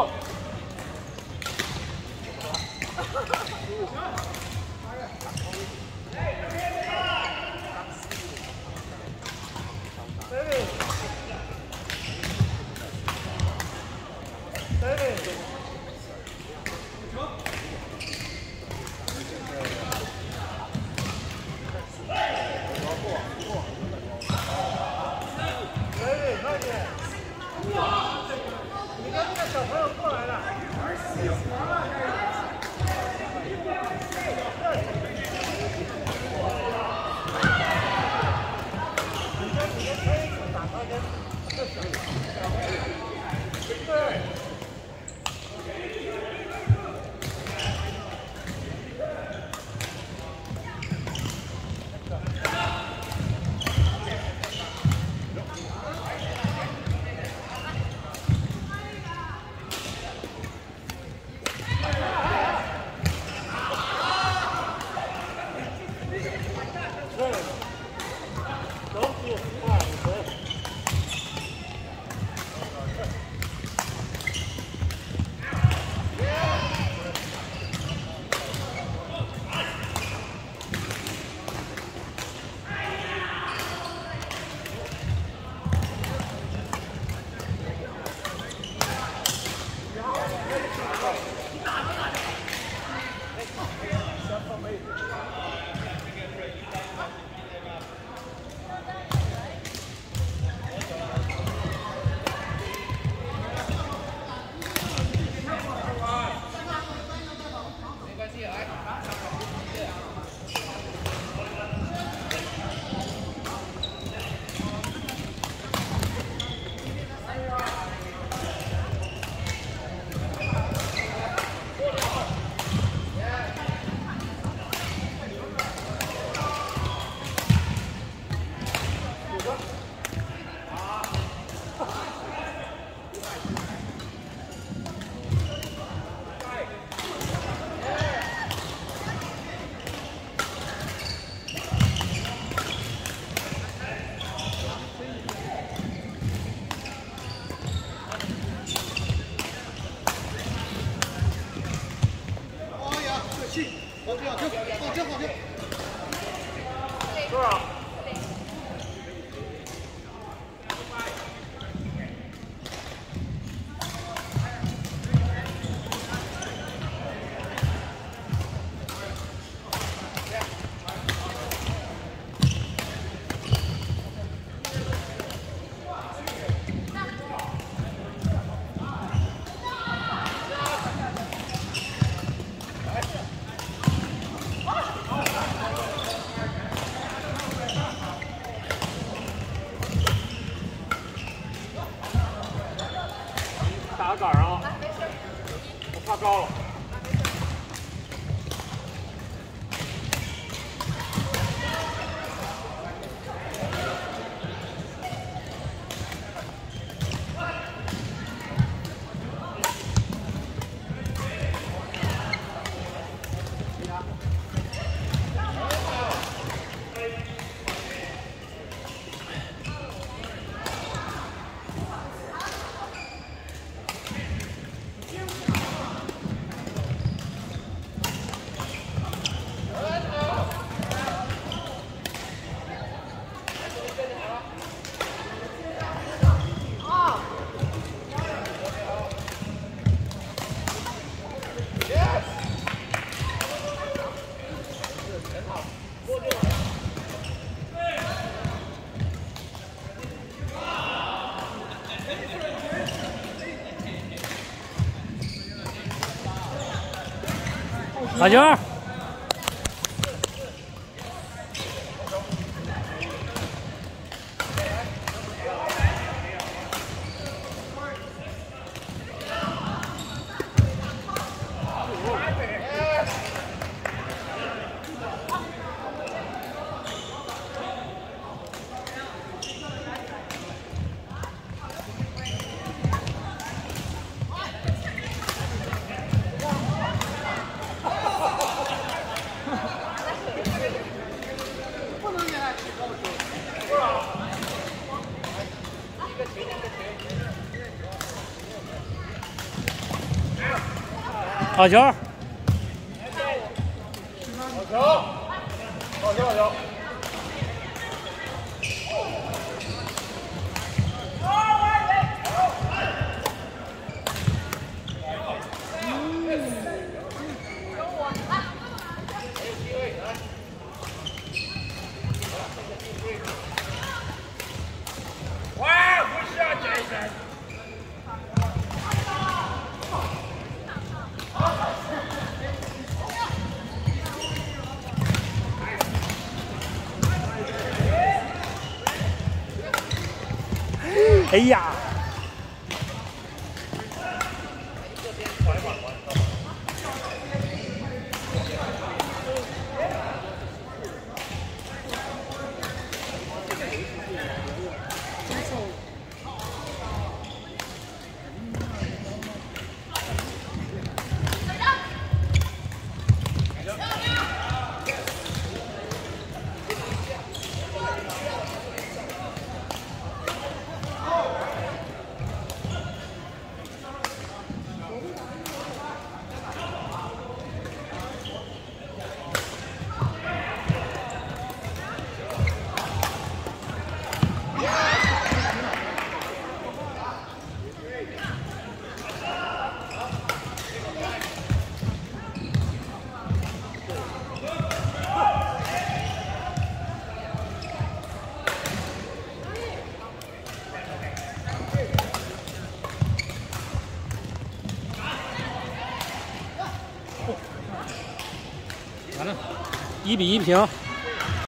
Go! Good. 老九。打球。哎呀！一比一平。